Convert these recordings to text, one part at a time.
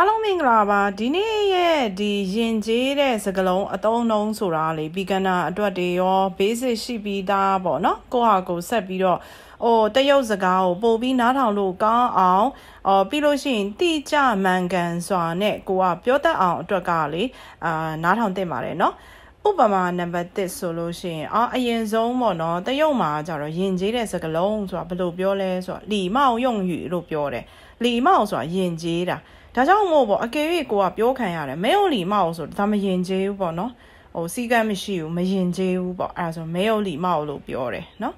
အားလုံးမင်္ဂလာပါဒီနေ့ရဲ့ဒီယင်ကျေးတဲ့စကလုံးအတုံးလုံးဆိုတာလေ beginner အတွက်တွေရော basic ရှိပြီးသားပေါ့နော်ကိုဟာကိုဆက်ပြီးတော့ဟိုတရုတ်စကားကိုပို့ပြီးနားထောင်လို့ကောင်းအောင်အော်ပြီးလို့ရှိရင်တိကျမှန်ကန်စွာနဲ့ကိုကပြောတတ်အောင်အတွက်ကလေအာနားထောင်သင့်ပါတယ်နော်ဥပမာနံပါတ်1ဆိုလို့ရှိရင်အာအရင်ဆုံးပေါ့နော်တရုတ်မှာကျတော့ယင်ကျေးတဲ့စကလုံးဆိုတာဘယ်လိုပြောလဲဆိုတော့လီမောင်ယုံယူလို့ပြောတယ်လီမောင်ဆိုတာယင်ကျေးတာ ဒါကြောင့်မို့ပေါ့အကယ်၍ကိုကပြောခံရတယ်မဲယိုလီမောက်ဆိုဒါမယင်ကျေးဘူးပေါ့နော်ဟိုစီကံမရှိဘူးမယင်ကျေးဘူးပေါ့အဲ့ဒါဆိုမဲယိုလီမောက်လို့ပြောတယ်နော်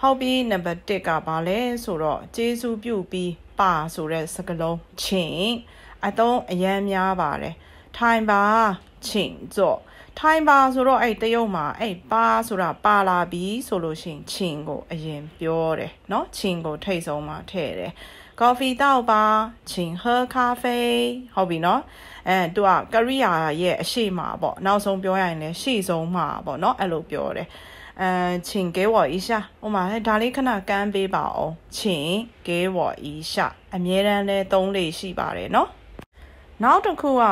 ဟုတ်ပြီနံပါတ်1ကဘာလဲဆိုတော့ကျေးဇူးပြုပြီးပါဆိုတဲ့စကားလုံးချင်းအတုံးအရန်များပါတယ်ထိုင်ပါချင်းကြော့ထိုင်ပါဆိုတော့အဲ့တရုတ်မှာအဲ့ပါဆိုတာပါလာပြီဆိုလို့ရှိရင်ချင်းကိုအရင်ပြောတယ်เนาะချင်းကိုထိတ်ဆုံးမှာထည့်တယ် ကော်ဖီတောက်ပါချင်းဟကာဖေးဟုတ်ပြီနော်အဲသူကကရိယာရဲ့အရှိမပေါ့နောက်ဆုံးပြောရရင်လည်းရှေ့ဆုံးမှာပေါ့နော်အဲ့လိုပြောတယ်အဲချင်း给我一下ဟိုမှာဒါလေးခဏကမ်းပေးပါအောင်ချင်း给我一下အမြဲတမ်းလဲသုံးလေးရှိပါတယ်နော်နောက်တစ်ခုက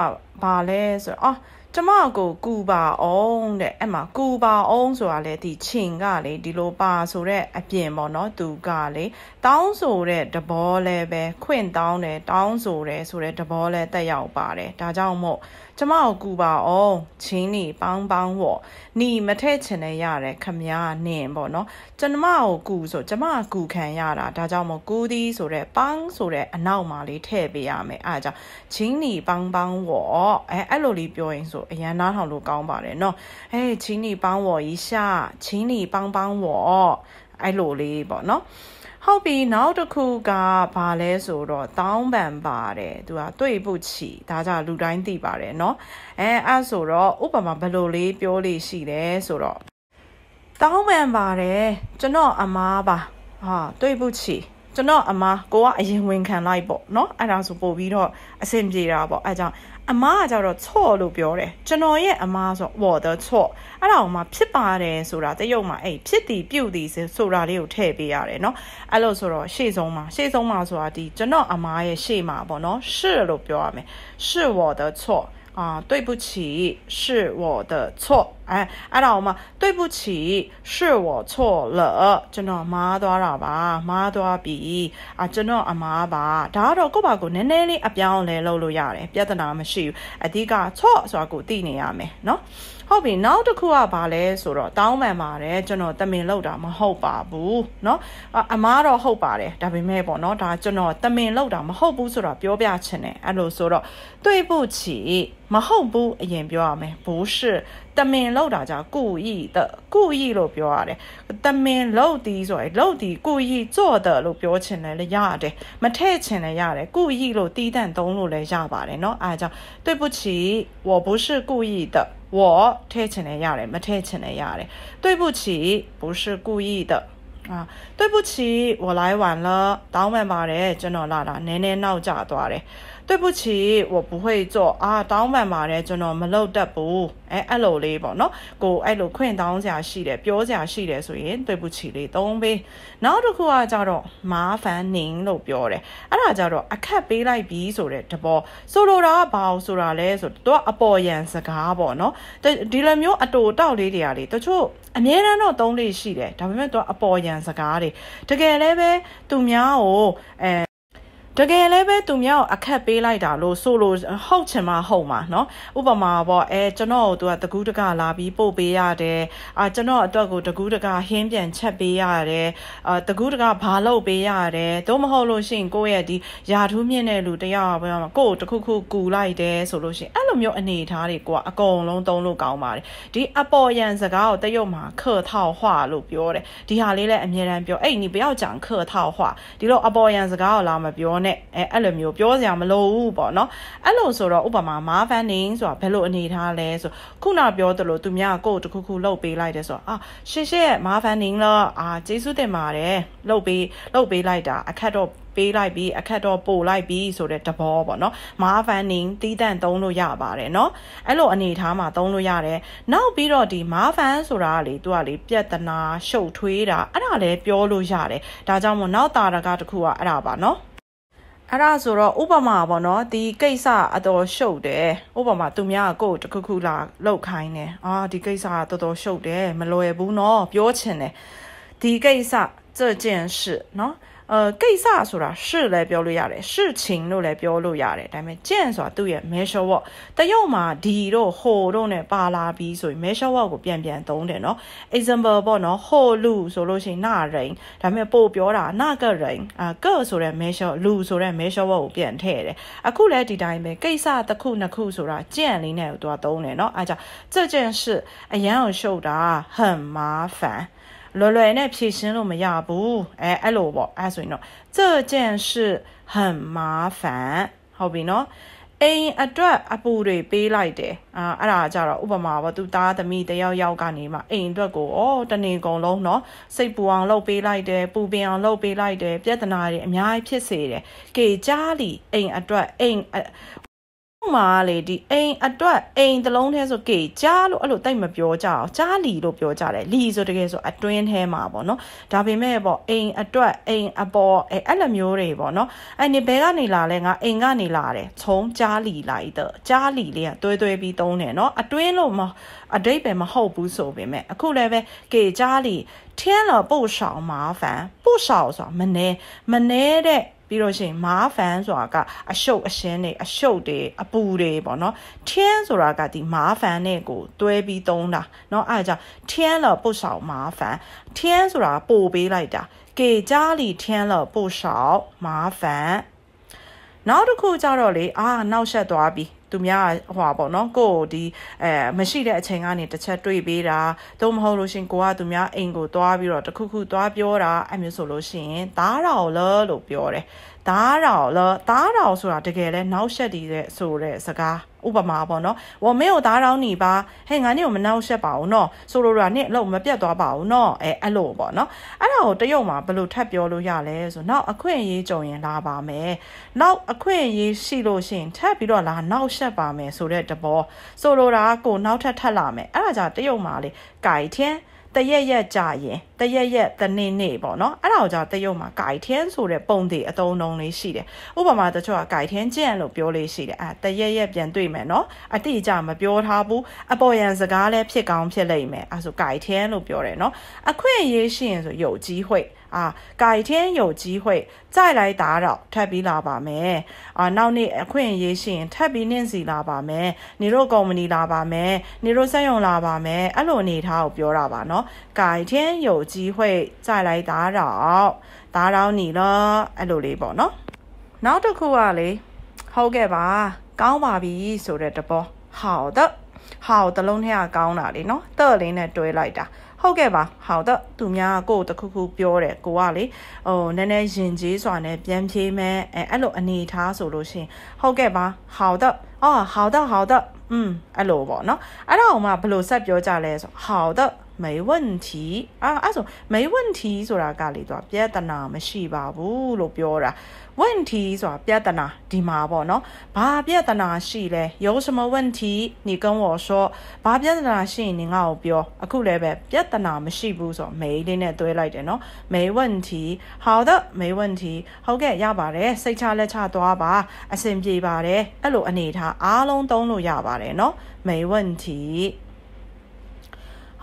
ဘာလဲဆိုတော့အော် ကျမကိုကူပါအောင်တဲ့အဲ့မှာကူပါအောင်ဆိုတာလေဒီချင်ကလေဒီလိုပါဆိုတဲ့အပြင်ပေါ့နော်သူကလေတောင်းဆိုတဲ့တဘောလဲပဲခွင့်တောင်းတယ်တောင်းဆိုတယ်ဆိုတဲ့တဘောလဲတက်ရောက်ပါတယ်ဒါကြောင့်မို့ကျမကိုကူပါအောင်ချင်းနီပေါင်းပေါင်းပေါ့နီမထည့်ချင်တဲ့ရတယ်ခမည်းနင်ပေါ့နော်ကျမကိုကူဆိုကျမကူခံရတာဒါကြောင့်မို့ကူသည်ဆိုတဲ့ပေါင်းဆိုတဲ့အနောက်မှာလေးထည့်ပေးရမယ်အဲဒါကြောင့်ချင်းနီပေါင်းပေါင်းပေါ့အဲအဲ့လိုလေးပြောရင်ဆိုအရန်နားထောင်လို့ကောင်းပါတယ်နော်အဲချင်းနီပေါင်းဝေါ်一下ချင်းနီပေါင်းပေါင်းဝေါ်အဲ့လိုလေးပေါ့နော် ဟုတ်ပြီနောက်တစ်ခုကဘာလဲဆိုတော့တောင်းပန်ပါတယ်သူကတွေ့ဖို့ချီဒါကြောင့်လူတိုင်းသိပါတယ်เนาะအဲအဲ့ဆိုတော့ဥပမာဘယ်လိုလေးပြောလေးရှိတယ်ဆိုတော့တောင်းပန်ပါတယ်ကျွန်တော်အမားပါဟာတွေ့ဖို့ချီကျွန်တော်အမားကိုကအရင်ဝင်ခံလိုက်ပေါ့เนาะအဲ့ဒါဆိုပို့ပြီးတော့အဆင်ပြေတာပေါ့အဲကြောင့် အမားကကြတော့ချော့လို့ပြောတယ်ကျွန်တော်ရဲ့အမားဆိုဝေါ်တဲ့ချော့အဲ့ဒါမှဖြစ်ပါတယ်ဆိုတာတရုတ်မှာအဲ့ဖြစ်တည်ပြုတ်တည်ဆိုတာလေးကိုထည့်ပေးရတယ်เนาะအဲ့လိုဆိုတော့ရှေ့ဆုံးမှာရှေ့ဆုံးမှာဆိုတာဒီကျွန်တော်အမားရဲ့ရှေ့မှာပေါ့เนาะ是လို့ပြောရမယ်是我的错啊，对不起，是我的错。 哎，အဲ့တော့မှ对不起，是我错了。ကျွန်တော်မှားသွားတာပါမှားသွားပြီအာကျွန်တော်အမှားပါဒါကတော့ကိုယ့်ဘာကိုနည်းနည်းလေးအပြောင်းလဲလုပ်လို့ရတယ်ပြဿနာမရှိဘူးအဓိကချော့ဆိုတာကိုသိနေရမယ်เนาะဟုတ်ပြီနောက်တစ်ခုကဘာလဲဆိုတော့တောင်းပန်ပါတယ်ကျွန်တော်တမင်လောက်တာမဟုတ်ပါဘူးเนาะအမားတော့ဟုတ်ပါတယ်ဒါပေမဲ့ပေါ့เนาะဒါကျွန်တော်တမင်လောက်တာမဟုတ်ဘူးဆိုတော့ပြောပြချင်တယ်အဲ့လိုဆိုတော့对不起မဟုတ်ဘူးအရင်ပြောရမယ်不是 တမင်လောက်တာじゃ故意的故意လို့ပြောရတယ်တမင်လောက်ဒီဆိုရင်လောက်ဒီ故意做的လို့ပြောချင်တယ်လည်းရတယ်မထည့်ချင်လည်းရတယ်故意လို့တီးတန့်သုံးလို့လည်းရပါတယ်เนาะအဲဒါကြောင့်对不起我不是故意的我ထည့်ချင်လည်းရတယ်မထည့်ချင်လည်းရတယ်对不起不是故意的 啊对不起我来晚了တောင်းပန်ပါတယ်ကျွန်တော်လာတာနည်းနည်းနောက်ကျသွားတယ်对不起我不会做အာတောင်းပန်ပါတယ်ကျွန်တော်မလုပ်တတ်ဘူးအဲအဲ့လိုလေးပေါ့နော်ကိုအဲ့လိုခွင့်တောင်းစရာရှိတယ်ပြောစရာရှိတယ်ဆိုရင်对不起လေးသုံးပေးနောက်တစ်ခုကကြတော့麻烦您လို့ပြောတယ်အဲ့ဒါကြတော့အခက်ပေးလိုက်ပြီးဆိုတဲ့တဘောဆိုလိုတာကဘာလို့ဆိုတာလဲဆိုတော့အပေါ်ယံစကားပေါ့နော်ဒီလိုမျိုးအတူတောက်လေးတွေကလေတချို့ အမြဲတမ်းတော့သုံးလေးရှိတယ်ဒါပေမဲ့တော့အပေါ်ယံစကားတွေတကယ်လည်းပဲသူများကိုအဲ တကယ်လည်းပဲသူများကိုအခက်ပေးလိုက်တာလို့ဆိုလို့ဟုတ်ချင်မှဟုတ်မှာเนาะဥပမာပေါ့အဲကျွန်တော်တို့ကတကူးတကလာပြီးပို့ပေးရတယ်အာကျွန်တော်အတွက်ကိုတကူးတကဟင်းပြန်ချက်ပေးရတယ်အာတကူးတကဘာလုပ်ပေးရတယ်သို့မဟုတ်လို့ရှိရင်ကိုယ့်ရဲ့ဒီယာထူးမြင့်တဲ့လူတယောက်ပြောမှာကိုယ့်တခုခုကူလိုက်တယ်ဆိုလို့ရှိရင်အဲ့လိုမျိုးအနေထားတွေကိုကအကုန်လုံးသုံးလို့ကောင်းပါတယ်ဒီအပေါ်ယံစကားကိုတရုတ်မှာ客套话လို့ပြောတယ်ဒီဟာလေးလည်းအမြဲတမ်းပြောအဲ့你不要讲客套话ဒီလိုအပေါ်ယံစကားကိုလာမပြော နဲ့အဲအဲ့လိုမျိုးပြောစရာမလိုဘူးပေါ့နော်အဲ့လိုဆိုတော့ဥပမာမာဖန်နင်းဆိုတာဘယ်လိုအနေထားလဲဆိုခုနပြောသလိုသူများကိုတခုခုလှုပ်ပေးလိုက်တယ်ဆိုတော့အာရှေ့ရှေ့မာဖန်နင်းလားအာကျေးဇူးတင်ပါတယ်လှုပ်ပေးလှုပ်ပေးလိုက်တာအခက်တော့ပေးလိုက်ပြီးအခက်တော့ပို့လိုက်ပြီးဆိုတဲ့တဘောပေါ့နော်မာဖန်နင်းတီးတန့်သုံးလို့ရပါတယ်เนาะအဲ့လိုအနေထားမှာသုံးလို့ရတယ်နောက်ပြီးတော့ဒီမာဖန်ဆိုတာကလေသူကလေပြက်တနာရှုပ်ထွေးတာအဲ့ဒါလည်းပြောလို့ရတယ်ဒါကြောင့်မို့နောက်တာရကတခုကအဲ့ဒါပါเนาะ အဲ့ဒါဆိုတော့ဥပမာပေါ့နော်ဒီကိစ္စအတော်ရှုပ်တယ်ဥပမာသူများကိုတခုခုလာလောက်ခိုင်းတယ်အာဒီကိစ္စတော်တော်ရှုပ်တယ်မလွယ်ဘူးနော်ပြောချင်တယ်ဒီကိစ္စ这件事နော် 呃ကိစ္စဆိုတာ是လည်းပြောလို့ရတယ်事情လို့လည်းပြောလို့ရတယ်ဒါပေမဲ့ကျင့်ဆိုတာသူ့ရဲ့ measure word တရုတ်မှာဒီတို့ဟိုတို့ ਨੇ ပါလာပြီးဆိုရင် measure word ကိုပြန်ပြန်သုံးတယ်เนาะ example ပေါ့เนาะဟိုလူဆိုလို့ရှိရင်နာရင်ဒါပေမဲ့ပို့ပြောတာနာကရင်အာကဆိုတဲ့ measure လူဆိုတဲ့ measure word ကိုပြန်ထည့်တယ်အခုလည်းဒီတိုင်းပဲကိစ္စတစ်ခုနှစ်ခုဆိုတာကြင့်လေးနဲ့သူကသုံးတယ်เนาะအဲကြောင့်这件事အရန်ကိုရှုပ်တာ很麻烦 လွယ်လွယ်နဲ့ဖြည့်ရှင်းလို့မရဘူးအဲအဲ့လိုပေါ့အဲဆိုရင်တော့这件事很麻烦ဟုတ်ပြီနော်အိမ်အတွက်အပူတွေပေးလိုက်တယ်အာအဲ့ဒါကြတော့ဥပမာပေါ့သူသားသမီးတယောက်ယောက်ကနေမှအိမ်အတွက်ကိုဩတနေကုန်လုံးเนาะစိတ်ပူအောင်လုပ်ပေးလိုက်တယ်ပူပင်အောင်လုပ်ပေးလိုက်တယ်ပြဿနာတွေအများကြီးဖြစ်စေတယ်ကေကြားလီအိမ်အတွက်အိမ် မှာလေဒီအိမ်အတွက်အိမ်တလုံးထဲဆိုကေကြားလို့အဲ့လိုတိတ်မပြောကြအောင်ကြားလီလို့ပြောကြတယ်လီဆိုတကယ်ဆိုအတွင်းထဲမှာပေါ့နော်ဒါပေမဲ့ပေါ့အိမ်အတွက်အိမ်အပေါ်အဲအဲ့လိုမျိုးတွေပေါ့နော်အဲ့ဒီဘဲကနေလာလဲငါအိမ်ကနေလာတယ်ခြုံကြားလီလိုက်တော့ကြားလီလေးကတွဲတွဲပြီးသုံးတယ်နော်အတွင်းလို့မအတိတ်ပဲမဟုတ်ဘူးဆိုပေမဲ့အခုလည်းပဲကေကြားလီ天了不少麻烦不少ဆိုတာမနေမနေတဲ့ ပြီးတော့ရှိရင်မားဖန်ဆိုတာကအရှုပ်အရှင်းတွေအရှုပ်တွေအပူတွေပေါ့နော်ထင်းဆိုတာကဒီမားဖန်နဲ့ကိုတွဲပြီးသုံးတာเนาะအဲအကြောင်းထင်းလောပုတ်ဆောင်မားဖန်ထင်းဆိုတာပို့ပေးလိုက်တာကေကြားလီထင်းလောပုတ်ဆောင်မားဖန်နောက်တစ်ခုကြတော့လေအာနောက်ဆက်သွားပြီ သူများဟွာပေါ့နော်ကိုဒီအဲမရှိတဲ့အချိန်ကနေတစ်ချက်တွေ့ပေးတာသို့မဟုတ်လို့ရှင်ကိုကသူများအိမ်ကိုသွားပြီးတော့တခုခုသွားပြောတာအဲ့မျိုးဆိုလို့ရှိရင်သားတော်လလို့ပြောတယ်သားတော်လသားတော်ဆိုတာတကယ်လဲနောက်ဆက်တည်တဲ့ဆိုတဲ့စကား ဥပမာပေါ့နော်။ဝမေကိုသားတော်နေပါဟဲ့ငါနေကိုမနောက်ဆက်ပါဘူးနော်။ဆိုလိုတာနဲ့အလုပ်မပြတ်သွားပါဘူးနော်။အဲအဲ့လိုပေါ့နော်။အဲ့ဒါကိုတရုတ်မှာဘယ်လိုထပ်ပြောလို့ရလဲဆိုနောက်အခွင့်အရေးကြုံရင်လာပါမယ်။နောက်အခွင့်အရေးရှိလို့ရှိရင်ထပ်ပြီးတော့လာနောက်ဆက်ပါမယ်ဆိုတဲ့တဘော။ဆိုလိုတာကိုနောက်ထပ်ထပ်လာမယ်။အဲ့ဒါကြောင့်တရုတ်မှာလေ။ကြိုက်天 တရက်ရက်ကြာရင်တရက်ရက်တနေ့နေ့ပေါ့နော်အဲ့ဒါကိုကြာတရုတ်မှာ gain ထင်းဆိုတဲ့ပုံတွေအသုံးအနှုန်းလေးရှိတယ်ဥပမာတချို့က gain ထင်းကျင့်လို့ပြောလေးရှိတယ်အဲတရက်ရက်ပြန်တွေ့မယ်နော်အတိအကျမပြောထားဘူးအပေါ်ယံစကားလည်းဖြစ်ကောင်းဖြစ်လိမ့်မယ်အဲဆို gain ထင်းလို့ပြောတယ်နော်အခွင့်အရေးရှိရင်ဆိုယုတ်ကြီးဟွေ့ 啊，改天有机会再来打扰，ထပ်ပြီးလာပါမယ်။အာနောက်နေ့အခွင့်အရေးရှိရင်ထပ်ပြီးနင့်စီလာပါမယ်။နေတို့ကုမ္ပဏီလာပါမယ်။နေတို့စက်ရုံလာပါမယ်။အဲ့လိုအနေထားကိုပြောတာပါနော်။改天有机会再来打扰，打扰你了အဲ့လိုလေးပေါ့နော်။နောက်တစ်ခုကလေဟုတ်ကဲ့ပါကောင်းပါပြီဆိုတဲ့တဘော好的 好的လုံးထဲကကောင်းတာလေနော်။တဲ့လေးနဲ့တွဲလိုက်တာ။ဟုတ်ကဲ့ပါဟောတော့သူများကိုတခုခုပြောတယ်ကိုကလေဟိုနည်းနည်းယဉ်ကျေးစွာနဲ့ပြန်ဖြေမယ်အဲအဲ့လိုအနေထားဆိုလို့ရှင်ဟုတ်ကဲ့ပါဟောတော့အော်ဟောတော့ဟောတော့อืมအဲ့လိုပေါ့နော်အဲ့တော့မှဘယ်လိုဆက်ပြောကြလဲဆို好的没问题အာအဲ့ဆို没问题ဆိုတာကလေသူကပြဿနာမရှိပါဘူးလို့ပြောတာ 问题ဆိုတာပြဿနာဒီမှာပေါ့နော်ဘာပြဿနာရှိလဲ有什么问题你跟我说ဘာပြဿနာရှိရင်你ငါ့ကိုပြောအခုလည်းပဲပြဿနာမရှိဘူးဆိုတော့没လေးနဲ့တွဲလိုက်တယ်နော်没问题好的没问题ဟုတ်ကဲ့ရပါတယ်စိတ်ချလက်ချသွားပါအဆင်ပြေပါတယ်အဲ့လိုအနေထားအားလုံးသုံးလို့ရပါတယ်နော်没问题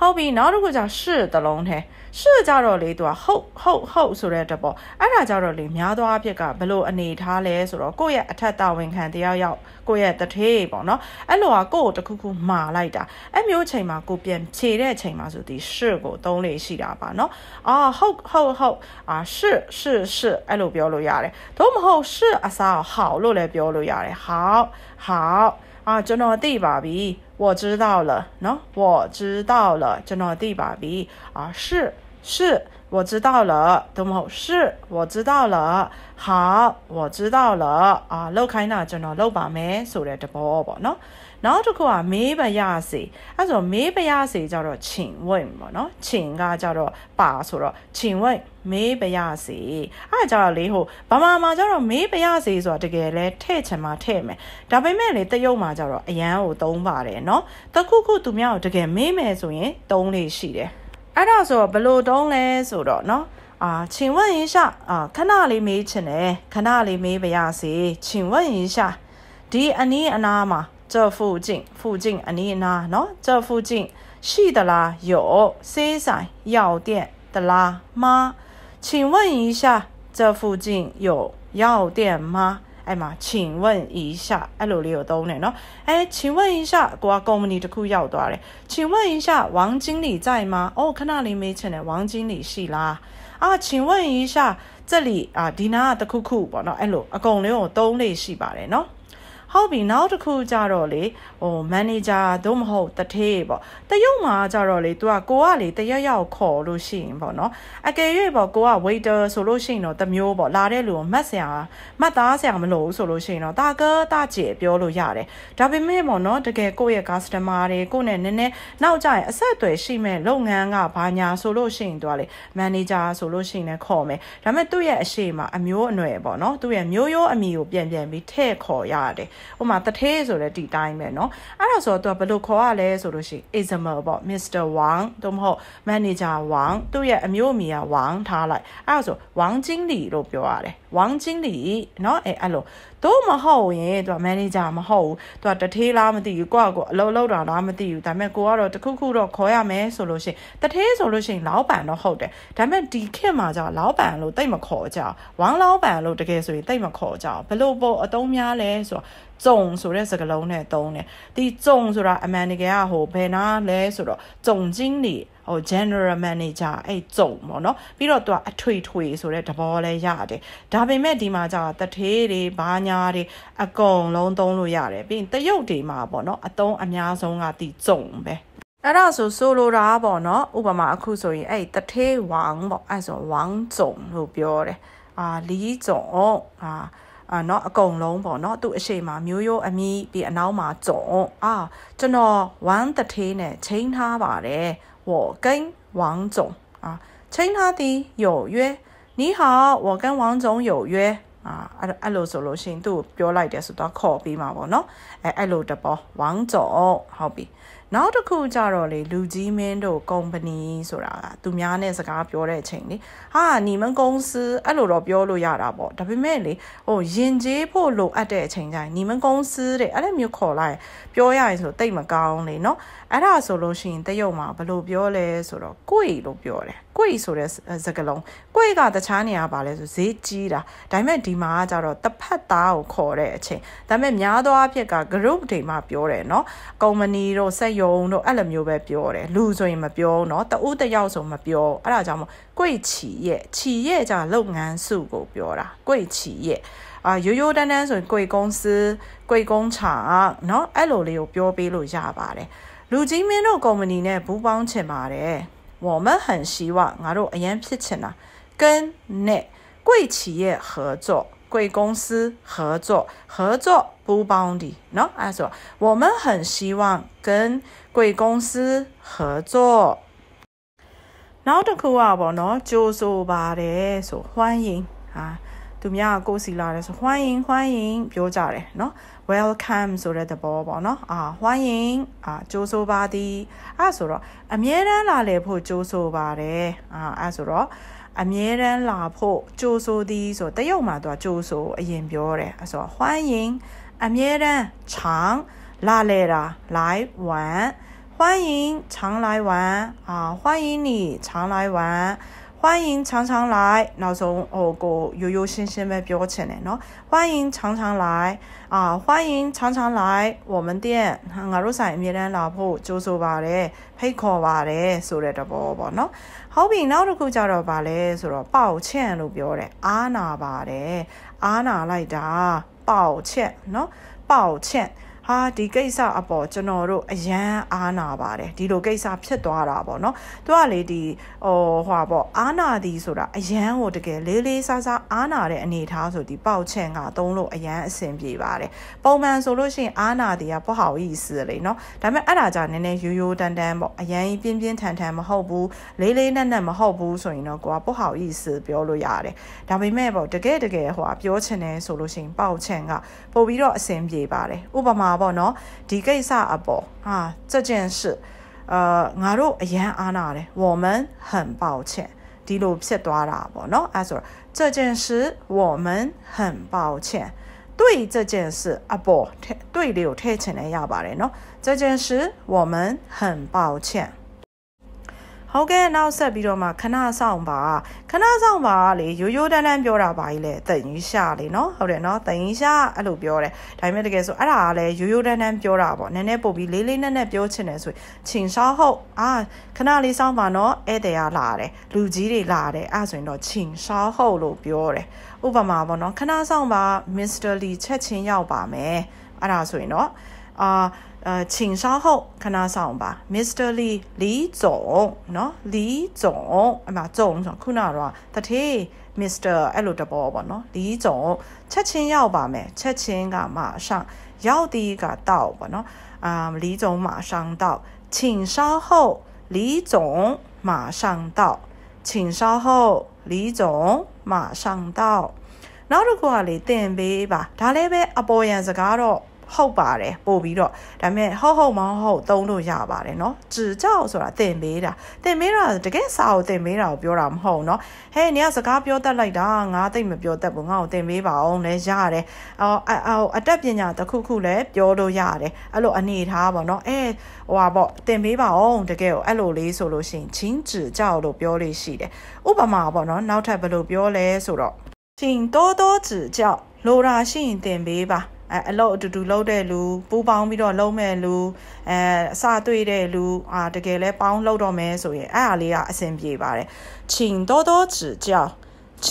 ဟုတ်ပြီနောက်တစ်ခုကျရှစ်တလုံးထဲရှစ်ကြတော့လေသူကဟုတ်ဟုတ်ဟုတ်ဆိုတဲ့တပေါ့အဲ့ဒါကြတော့လေများသောအားဖြင့်ကဘလို့အနေထားလဲဆိုတော့ကိုယ့်ရဲ့အထက်တာဝန်ခံတယောက်ယောက်ကိုယ့်ရဲ့တထေးပေါ့နော်အဲ့လိုကကိုယ့်ကိုတခုခုမာလိုက်တာအဲ့မျိုးချိန်မှာကိုပြန်ခြေတဲ့ချိန်မှာဆိုဒီရှစ်ကိုသုံးလေရှိတာပါနော်အာဟုတ်ဟုတ်ဟုတ်အာရှစ်ရှစ်ရှစ်အဲ့လိုပြောလို့ရတယ်သို့မဟုတ်ရှစ်အစားဟောက်လို့လည်းပြောလို့ရတယ်ဟောက်ဟောက်အာကျွန်တော်သိပါပြီ 我知道了နော်我知道了ကျွန်တော်သိပါပြီ啊是是我知道了သို့မဟုတ်是我知道了好我知道了啊လောက်ခိုင်းတာကျွန်တော်လောက်ပါမယ်ဆိုတဲ့သဘောပေါ့နော် နောက်တစ်ခုကမေးပရစေအဲ့ဆိုမေးပရစေကြတော့ချင်ဝိတ်ပေါ့နော်ချင်ကကြတော့ပါဆိုတော့ချင်ဝိတ်မေးပရစေအဲ့ကြတော့လေဟိုဗမာမှာကြတော့မေးပရစေဆိုတော့တကယ်လဲထဲ့ချင်မှာထဲ့မယ်ဒါပေမဲ့လေတရုတ်မှာကြတော့အရန်ကိုသုံးပါတယ်နော်တခုခုသူများကိုတကယ်မေးမယ်ဆိုရင်သုံးလေးရှိတယ်အဲ့တော့ဆိုတော့ဘလို့သုံးလဲဆိုတော့နော်အာချင်းဝတ်ရင်ရှာအာခဏလေးမေးချင်တယ်ခဏလေးမေးပါရစေချင်းဝတ်ရင်ရှာဒီအနည်းအနားမှာ 这附近附近အနီးအနားเนาะ这附近是的啦有ဆေးဆိုင်药店的啦吗请问一下这附近有药店吗အဲ့မှာ请问一下အဲ့လိုလေးကိုသုံးတယ်เนาะအဲ请问一下ကိုကကုမ္ပဏီတစ်ခုရောက်သွားတယ်请问一下王经理在吗哦ခဏလေးမေးချင်တယ်王经理ရှိလား啊，请问一下，这里啊，ဒီနာတခုခုပေါ့နော်အဲ့လိုအကုန်လုံးကိုသုံးလေးရှိပါတယ်နော် ဟုတ်ပြီနောက်တစ်ခုကြတော့လေဟို manager သို့မဟုတ်တထေးပေါ့တရုတ်မှာကြတော့လေ तू ကကိုကလေတရက်ရောက်ခေါ်လို့ရှိရင်ပေါ့နော်အကယ်၍ပေါ့ကိုက waiter ဆိုလို့ရှိရင်တော့တမျိုးပေါ့လာတဲ့လူကိုမှတ်ဆရာမှတ်သားဆရာမလို့ဆိုလို့ရှိရင်တော့တာကတာကျေပြောလို့ရတယ်ဒါပေမဲ့ပေါ့နော်တကယ်ကိုယ့်ရဲ့ customer တွေကိုနဲ့နည်းနည်းနောက်ကျရင်အဆက်အသွယ်ရှိမဲ့လုပ်ငန်းကဘာညာဆိုလို့ရှိရင် तू ကလေ manager ဆိုလို့ရှိရင်လည်းခေါ်မယ်ဒါပေမဲ့သူ့ရဲ့အရှိမအမျိုးအနွယ်ပေါ့နော်သူ့ရဲ့မျိုးရိုးအမီကိုပြန်ပြန်ပြီးထည့်ခေါ်ရတယ်ဟိုမှာတထေးဆိုတဲ့ဒီတိုင်းပဲเนาะအဲ့ဒါဆိုတော့သူကဘယ်လိုခေါ်ရလဲဆိုလို့ရှိရင် Ismail ပေါ့ Mr. Wang တို့မဟုတ် Manager Wang သူ့ရဲ့အမျိုးအမည်က Wang ထားလိုက်အဲ့ဒါဆို Wang 经理လို့ပြောရတယ် Wang 经理เนาะအဲ့အဲ့လို သူမဟုတ်ရင်သူက manager မဟုတ်ဘူးသူကတထေးလားမသိဘူးကိုကကိုအလုပ်လုပ်တာလားမသိဘူးဒါပေမဲ့ကိုကတော့တခုခုတော့ခေါ်ရမယ်ဆိုလို့ရှိရင်တထေးဆိုလို့ရှိရင်လောက်ပန်တော့ဟုတ်တယ်ဒါပေမဲ့ဒီခေတ်မှာじゃလောက်ပန်လို့တိတ်မခေါ်ကြဝမ်လောက်ပန်လို့တကယ်ဆိုရင်တိတ်မခေါ်ကြဘလို့ပေါ့အတုံးများလဲဆိုတော့ကြုံဆိုတဲ့စကားလုံးနဲ့သုံးတယ်ဒီကြုံဆိုတာအမှန်တကယ်ကဟိုဘယ်နာလဲဆိုတော့ကြုံချင်းနေ ဟို general manager အဲ့ကြုံပေါ့နော်ပြီးတော့သူကအထွေထွေဆိုတဲ့သဘောလဲရတယ်ဒါပေမဲ့ဒီမှာကြာတထေးတွေဘာညာတွေအကုန်လုံးသုံးလို့ရတယ်ပြီးရင်တရုတ်တွေမှာပေါ့နော်အသုံးအများဆုံးကဒီကြုံပဲအဲ့ဒါဆိုဆိုလိုတာပေါ့နော်ဥပမာအခုဆိုရင်အဲ့တထေးဝမ်ပေါ့အဲ့ဆိုဝမ်ကြုံလို့ပြောတယ်အာလီကြုံအာအာเนาะအကုန်လုံးပေါ့เนาะသူ့အရှိမမျိုးရိုးအမီးပြီးအနောက်မှာကြုံအာကျွန်တော်ဝမ်တထေးနဲ့ချိန်ထားပါတယ် 我跟王总啊，称他的有约。你好，我跟王总有约啊。L 罗总路线度表来的是多可比嘛？我喏，哎罗的不，王总好比。 နောက်တစ်ခုကြတော့လေလူကြီးမင်းတို့ကုမ္ပဏီဆိုတာကသူများနဲ့စကားပြောတဲ့အချိန်လေဟာညီမကုန်းစုအဲ့လိုတော့ပြောလို့ရတာပေါ့ဒါပေမဲ့လေဟိုယဉ်ကျေးဖို့လိုအပ်တဲ့အချိန်တိုင်းညီမကုန်းစုတဲ့အဲ့လိုမျိုးခေါ်လိုက်ပြောရရင်ဆိုတိတ်မကောင်းလေနော်အဲ့ဒါဆိုလို့ရှိရင်တရုတ်မှာဘယ်လိုပြောလဲဆိုတော့ကိုယ့်ရီလို့ပြောတယ်ကိုယ့်ရီဆိုတဲ့စကားလုံးကိုယ်ကတခြားနေရာပါလဲဆိုဈေးကြီးတာဒါပေမဲ့ဒီမှာကကြတော့တစ်ဖက်သားကိုခေါ်တဲ့အချိန်ဒါပေမဲ့များသောအားဖြင့်က group တွေမှာပြောတယ်နော်ကုမ္ပဏီတို့စက်ရုံတို့အဲ့လိုမျိုးပဲပြောတယ်လူဆိုရင်မပြောနော်တဦးတယောက်ဆိုမပြောအဲ့ဒါကြောင့်မို့ကိုယ်ချီရဲ့ချီရဲ့ကြလုပ်ငန်းစုကိုပြောတာကိုယ်ချီရဲ့啊，ရိုးရိုးတန်းတန်းဆိုရင်贵公司、贵工厂เนาะအဲ့လိုလေးကိုပြောပေးလို့ရပါတယ်လူကြီးမင်းတို့ကုမ္ပဏီနဲ့ဘူးပေါင်းချင်ပါတယ်我们很希望ငါတို့အရင်ဖြစ်ချင်တာ 跟内贵企业合作，贵公司合作，合作不帮你 no 他说我们很希望跟贵公司合作。然后的苦啊不喏，就是把的说欢迎啊，对面啊恭喜啦的说欢迎欢迎，表姐嘞喏，welcome 说来的宝宝喏啊欢迎啊，就是把的阿说了，阿米拉拉来铺就是把的啊阿说了。အမြဲတမ်းလာဖို့ကြိုးဆိုသည်ဆိုတရုတ်မှာသူကကြိုးဆိုအရင်ပြောတယ်အဲ့ဆို欢迎အမြဲတမ်း常လာလေတာ来玩欢迎常来玩啊欢迎你常来玩 欢迎常常来，နောက်ဆုံးဟိုကိုရိုးရိုးရှင်းရှင်းပဲပြောချင်တယ်เนาะ欢迎常常来啊欢迎常常来我们店ငါတို့ဆိုင်အမြဲတမ်းလာဖို့ကြိုးဆိုပါတယ်ဖိတ်ခေါ်ပါတယ်ဆိုတဲ့တဘောပေါ့เนาะဟုတ်ပြီနောက်တစ်ခုကြတော့ဗာလဲဆိုတော့ပေါက်ချန့်လို့ပြောတယ်အားနာပါတယ်အားနာလိုက်တာပေါက်ချန့်เนาะပေါက်ချန့် ဟာဒီကိစ္စအပေါ်ကျွန်တော်တို့အရန်အားနာပါတယ်ဒီလိုကိစ္စဖြစ်သွားတာပေါ့နော်သူကလေဒီဟိုဟွာပေါ့အားနာသည်ဆိုတာအရန်ကိုတကယ်လေးလေးစားစားအားနာတဲ့အနေထားဆိုဒီပေါက်ချင်ကသုံးလို့အရန်အဆင်ပြေပါတယ်ပုံမှန်ဆိုလို့ရှိရင်အားနာသည်က不好意思လေနော်ဒါပေမဲ့အဲ့ဒါကြောင့်နည်းနည်းရိုးရိုးတန်းတန်းပေါ့အရန်ပြင်းပြင်းထန်ထန်မဟုတ်ဘူးလေးလေးနက်နက်မဟုတ်ဘူးဆိုရင်တော့ကိုက不好意思ပြောလို့ရတယ်ဒါပေမဲ့ပေါ့တကယ်တကယ်ဟိုပြောချင်တယ်ဆိုလို့ရှိရင်ပေါက်ချင်ကပို့ပြီးတော့အဆင်ပြေပါတယ်ဥပမာ ပေါ့နော်ဒီကိစ္စအပေါ်ဟာစကြင်ဆ阿ငါတို့အရန်对这件事阿不，对，对，有贴的也罢了，喏，这件事我们很抱歉。 ဟုတ်ကဲ့နောက်ဆက်ပြီးတော့မှခဏဆောင်ပါခဏဆောင်ပါလေရိုးရိုးတန်းတန်းပြောတာပါကြီးလေတန်ကြီးရှာလေနော်ဟုတ်တယ်နော်တန်ကြီးရှာအဲ့လိုပြောတယ်ဒါပေမဲ့တကယ်ဆိုအဲ့ဒါကလည်းရိုးရိုးတန်းတန်းပြောတာပေါ့နည်းနည်းပို့ပြီးလေးလေးနက်နက်ပြောချင်တယ်ဆိုချိန်ရှားဟုတ်အာခဏလေးဆောင်ပါနော်ဧည့်သည်ကလာတယ်လူကြီးတွေလာတယ်အဲ့ဆိုရင်တော့ချိန်ရှားဟုတ်လို့ပြောတယ်ဥပမာပေါ့နော်ခဏဆောင်ပါမစ္စတာလီချက်ချင်းရောက်ပါမယ်အဲ့ဒါဆိုရင်တော့ အာ呃，请稍后，看他上吧，Mr. Lee 李总，喏，李总，啊嘛，总总，看哪咯，特提 Mr. L 的宝宝喏，李总，七千要吧没？七千个马上要第一个到吧喏，啊，李总马上到，请稍后，李总马上到，请稍后，李总马上到。နောက်တစ်ခုကလေတင်ပေးပါဒါလည်းပဲအပေါ်ယံစကားတော့ ဟုတ်ပါတယ်ပို့ပြီးတော့ဒါပေမဲ့ဟုတ်ဟုတ်မဟုတ်သုံးလို့ရပါတယ်เนาะจืကြောက်ဆိုတာတင်ပေးတာတင်ပေးတာတကယ်စာကိုတင်ပေးတာကိုပြောတာမဟုတ်เนาะဟဲ့နင်ကစကားပြောတတ်လိုက်တာငါသိမပြောတတ်ဘူးငါ့ကိုတင်ပေးပါအောင်လဲရတယ်အော်အော်အတက်ပညာတစ်ခုခုလည်းပြောလို့ရတယ်အဲ့လိုအနေထားပါเนาะအဲဟိုပါပေါ့တင်ပေးပါအောင်တကယ်ကိုအဲ့လိုလေးဆိုလို့ရှိရင်ချင်းจืကြောက်လို့ပြောလို့ရှိတယ်ဥပမာပေါ့เนาะနောက်ထပ်ဘယ်လိုပြောလဲဆိုတော့请多多指教လိုရာရှိရင်တင်ပေးပါ အဲအလုပ်အတူတူလုပ်တဲ့လူပူပေါင်းပြီးတော့လုပ်မဲ့လူအဲအစတွေ့တဲ့လူအာတကယ်လဲပေါင်းလုပ်တော့မယ်ဆိုရင်အဲ့အားလေးကအဆင်ပြေပါတယ်请多多指教请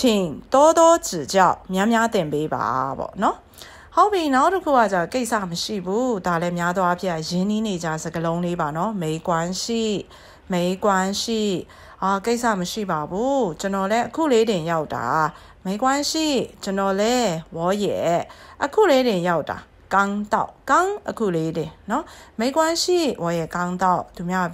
多多指教များများသင်ပေးပါပေါ့နော် ဟုတ်ပြီနောက်တစ်ခုကကြာကိစ္စမရှိဘူးဒါလည်းများသောအားဖြင့်ရင်းနှီးနေကြစကလုံးလေးပါနော်မေကွမ်ရှိမေကွမ်ရှိအာကိစ္စမရှိပါဘူးကျွန်တော်လည်းအခုလေးတင်ရောက်တာမေကွမ်ရှိကျွန်တော်လည်းဝေါ်ရဲ့အခုလေးတင်ရောက်တာ 刚到，刚呃库里的，喏，没关系，我也刚到。对面，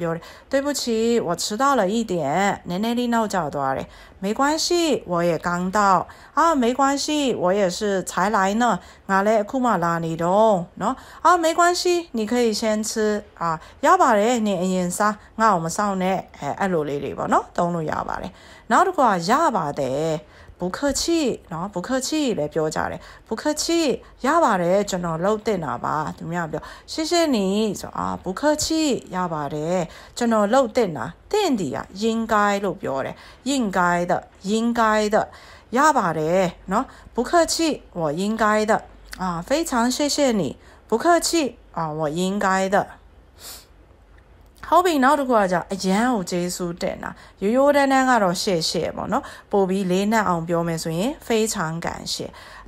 对不起，我迟到了一点。那那里闹早多了？没关系，我也刚到。啊，没关系，我也是才来呢。阿嘞库马拉里的喏，啊，没关系，你可以先吃啊。要把嘞，你先啥？那我们上呢？哎，路里里吧喏，东路要把嘞。然后如果要把的。不客气然后不客气来给我讲嘞。不客气要吧嘞就能漏电了吧怎么样表谢谢你说啊不客气要吧嘞就能漏电了电底呀应该漏表嘞。应该的应该的要吧嘞喏不客气我应该的。啊非常谢谢你。不客气啊我应该的。 ဟုတ်ပြီနောက်တစ်ခုကじゃအရန်ကိုကျေးဇူးတင်တာရိုးရိုးတန်းတန်းကတော့ရှေ့ရှေ့ပေါ့နော်ပို့ပြီးလေးနက်အောင်ပြောမယ်ဆိုရင်非常感谢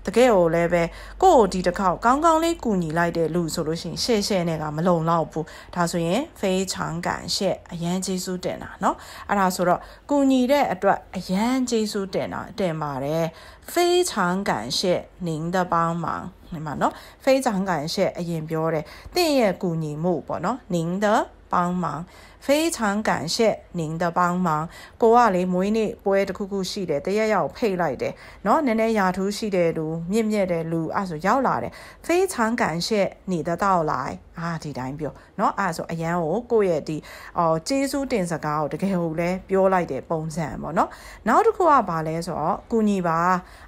တကယ်ကိုလည်းပဲကိုယ့်ကိုဒီတစ်ခေါက်ကောင်းကောင်းလေးကူညီလိုက်တဲ့လူဆိုလို့ရှိရင်ရှေ့ရှေ့နဲ့ကမလုံလောက်ဘူးဒါဆိုရင်非常感谢အရန်ကျေးဇူးတင်တာเนาะအဲ့ဒါဆိုတော့ကူညီတဲ့အတွက်အရန်ကျေးဇူးတင်တာတင်ပါတယ်非常感谢您的帮忙ဒီမှာเนาะ非常感谢အရင်ပြောတယ်တင့်ရဲ့ကူညီမှုပေါ့เนาะ您的 帮忙非常感谢您的帮忙ကိုကလေမွေးနေ့ပွဲတစ်ခုခုရှိတယ်တရက်ရောက်ဖိတ်လိုက်တယ်เนาะနည်းနည်းရာထူးရှိတဲ့လူမြင့်မြတ်တဲ့လူအဲ့ဆိုရောက်လာတယ်非常感谢你的到来အာဒီတိုင်းပြောเนาะအဲ့ဆိုအရန်ကိုကိုယ့်ရဲ့ဒီအော်ကျေးဇူးတင်စကားကိုတကယ်ကိုလည်းပြောလိုက်တဲ့ပုံစံပေါ့เนาะနောက်တစ်ခုကဘာလဲဆိုတော့ကူညီပါ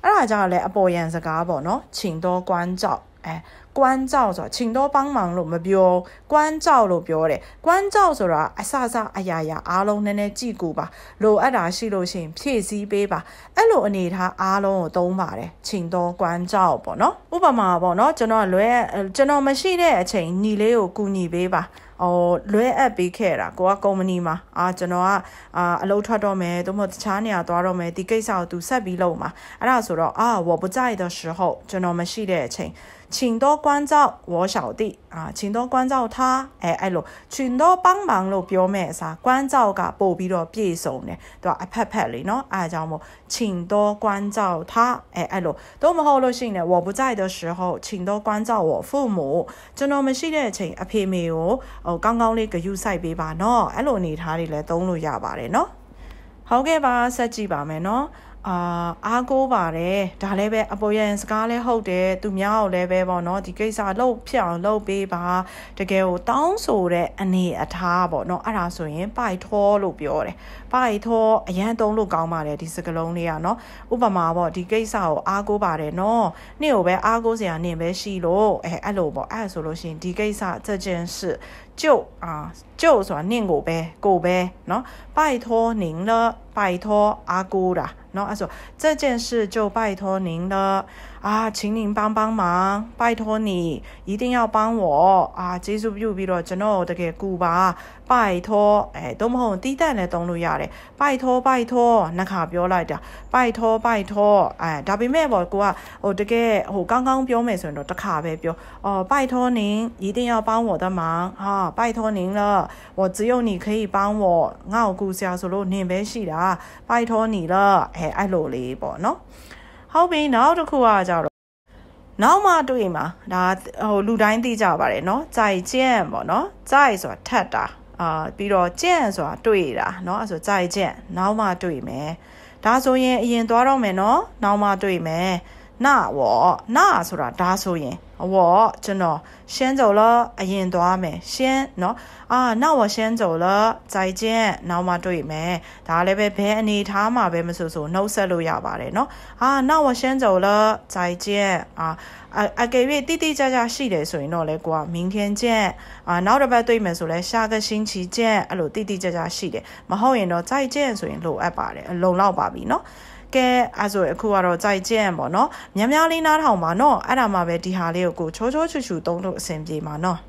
အဲ့ဒါကြောင့်လည်းအပေါ်ယံစကားပေါ့เนาะ请多关照အဲ 关照ဆို请多帮忙လို့မပြော关照လို့ပြောတယ်关照ဆိုတာအစစအရာရာအားလုံးနည်းနည်းကြည့်ကူပါလိုအပ်တာရှိလို့ရှိရင်ဖြည့်ဆည်းပေးပါအဲ့လိုအနေထားအားလုံးကိုသုံးပါတယ်请多关照ပေါ့နော်ဥပမာပေါ့နော်ကျွန်တော်လွဲကျွန်တော်မရှိတဲ့အချိန်ညီလေးကိုကူညီပေးပါဟိုလွဲအပ်ပေးခဲ့တာကိုကကုမ္ပဏီမှာအာကျွန်တော်ကအာအလုပ်ထွက်တော့မယ်သို့မဟုတ်တခြားနေရာသွားတော့မယ်ဒီကိစ္စကိုသူဆက်ပြီးလုပ်မှာအဲ့ဒါဆိုတော့အာ我不在的时候ကျွန်တော်မရှိတဲ့အချိန် 请多关照我小弟啊，请多关照他，哎哎咯，请多帮忙လို့ပြောမဲ့အစား关照ကပို့ပြီးတော့ပြည့်စုံတယ်သူကအဖက်ဖက်လေနော်အားကြောင့်မို့请多关照他哎哎咯တို့မဟုတ်လို့ရှိရင်我不在的时候请多关照我父母ကျွန်တော်မရှိတဲ့အချိန်အဖေမေကိုဟိုကောင်းကောင်းလေးဂရုစိုက်ပေးပါနော်အဲ့လိုအနေထားတွေလည်းသုံးလို့ရပါတယ်နော်ဟုတ်ကဲ့ပါဆက်ကြည့်ပါမယ်နော် အာအားကိုးပါတယ်ဒါလည်းပဲအပေါ်ရန်စကားလည်းဟုတ်တယ်သူများအောင်လည်းပဲပေါ့နော်ဒီကိစ္စလှုပ်ဖြစ်အောင်လှုပ်ပေးပါတကယ်ကိုတောင်းဆိုတဲ့အနေအထားပေါ့နော်အဲ့ဒါဆိုရင်ပိုက်ထောလို့ပြောတယ်ပိုက်ထောအရန်သုံးလို့ကောင်းပါတယ်ဒီစကလုံးလေးကနော်ဥပမာပေါ့ဒီကိစ္စကိုအားကိုးပါတယ်နော်နေ့ကိုပဲအားကိုးစရာနေ့ပဲရှိလို့အဲအဲ့လိုပေါ့အဲ့ဆိုလို့ရှိရင်ဒီကိစ္စချက်ချင်း是就啊，就算念我呗，告呗。喏，拜托您了，拜托阿姑啦。喏，阿说，这件事就拜托您了。啊请您帮帮忙拜托你一定要帮我啊ကျေးဇူးပြုပြီးတော့ကျွန်တော်တကယ်ကူပါ拜托အဲတော့မဟုတ်တီးတန့်လည်းတုံးလို့ရတယ်拜托拜托နှစ်ခါပြောလိုက်တာ拜托拜托အဲဒါပေမဲ့ပေါ့ကိုကဟိုတကယ်ဟိုကောင်းကောင်းပြောမယ်ဆိုရင်တော့တစ်ခါပဲပြောအော်拜托您一定要帮我的忙哈拜托您了我只有你可以帮我ငါ့ကိုကူစရာဆိုလို့နင်ပဲရှိတာ拜托你了အဲအဲ့လိုလေးပေါ့နော် ဟုတ်ပြီနောက်တစ်ခုကကြတော့နောက်မှတွေ့မှာဒါဟိုလူတိုင်းသိကြပါတယ်เนาะကြိုက်ကျင့်ပေါ့เนาะကြိုက်ဆိုတာထက်တာအာပြီးတော့ကျင့်ဆိုတာတွေ့တာเนาะအဲဆိုကြိုက်ကျင့်နောက်မှတွေ့မယ်ဒါဆိုရင်အရင်သွားတော့မယ်เนาะနောက်မှတွေ့မယ် 那我那ဆိုတာဒါဆိုရင်我ကျွန်တော်先走了အရင်သွားမယ်先เนาะအာ那我先走了再见နောက်မှတွေ့မယ်ဒါလည်းပဲဘယ်အနေထားမှာပဲမဆိုဆိုနှုတ်ဆက်လို့ရပါတယ်เนาะအာ那我先走了再见啊အအကယ်၍တိတိကျကျရှိတယ်ဆိုရင်တော့လေကိုက明天见အာနောက်တစ်ပတ်တွေ့မယ်ဆိုလဲ下个星期见အဲ့လိုတိတိကျကျရှိတယ်မဟုတ်ရင်တော့再见ဆိုရင်လိုအပ်ပါတယ်လုံလောက်ပါပြီเนาะ ကဲအဲဆိုအခုကတော့ကြိုက်ကြံပေါ့နော်များများလေးနားထောင်ပါနော်အဲ့ဒါမှပဲဒီဟာလေးကိုကိုချိုးချိုးချူချူသုံးလို့အဆင်ပြေမှာနော်